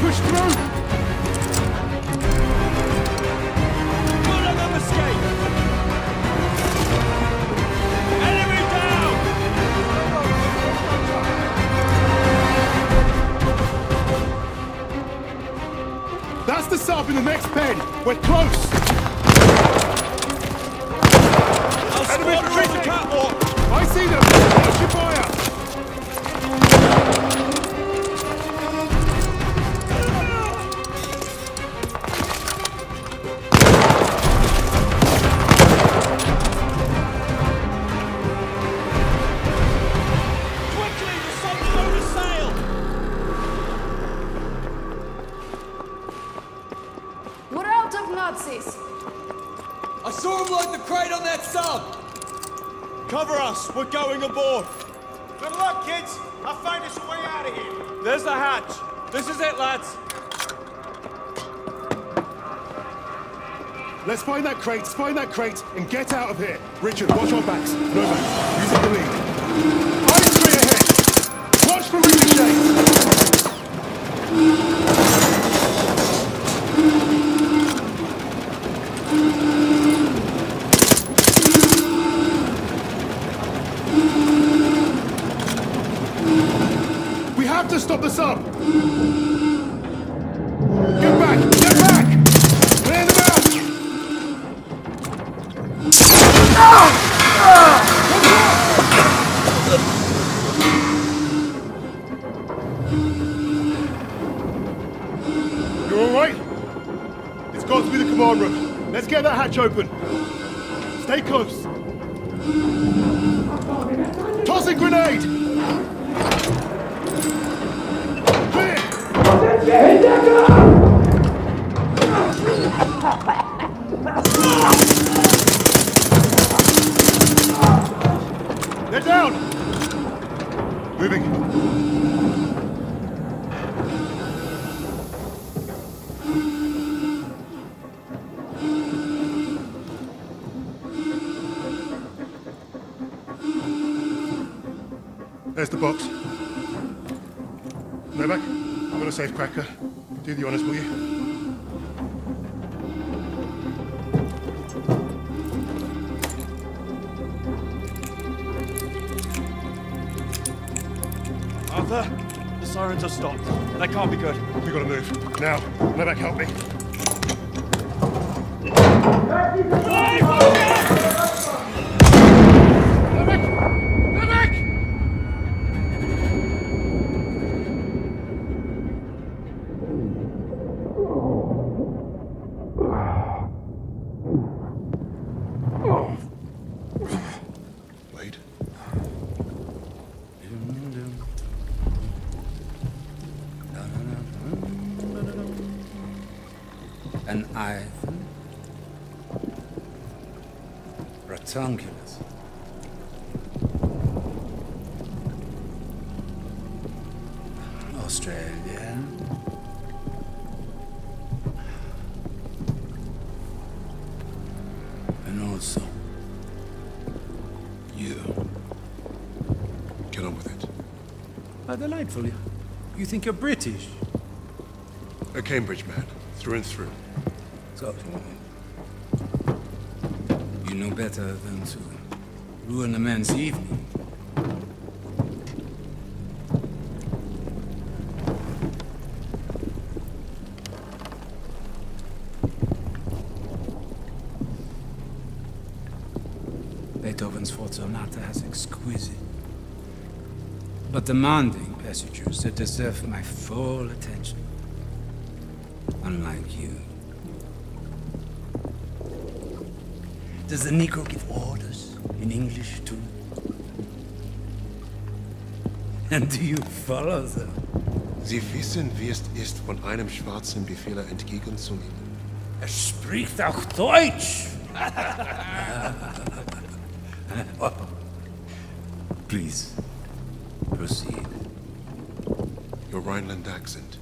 push through! Escape! Enemy down! That's the sub in the next pen! We're close! Our squad are on catwalk! I see them! Watch your fire! Cover us, we're going aboard! Good luck, kids. I'll find us a way out of here. There's the hatch. This is it, lads. Let's find that crate, find that crate, and get out of here. Richard, watch our backs. Novak, you take the lead. Have to stop the sub. Get back! Get back! Clear them out! You all right? It's got to be the command room. Let's get that hatch open. Stay close. Tossing grenade! Clear! They're down! Moving. There's the box. Novak, I'm gonna safe cracker. Do the honors, will you? Arthur, the sirens have stopped. That can't be good. We gotta move. Now, Novak, help me. An Ivan. Ratunculus. Australia. And also, you. Get on with it. How delightful. You, you think you're British? A Cambridge man, through and through. So, you know better than to ruin a man's evening. Beethoven's Fourth Sonata has exquisite but demanding passages that deserve my full attention. Unlike you. Does the Negro give orders in English too? And do you follow them? Sie wissen, wie es ist, von einem schwarzen Befehler entgegenzunehmen. Er spricht auch Deutsch! Please, proceed. Your Rhineland accent.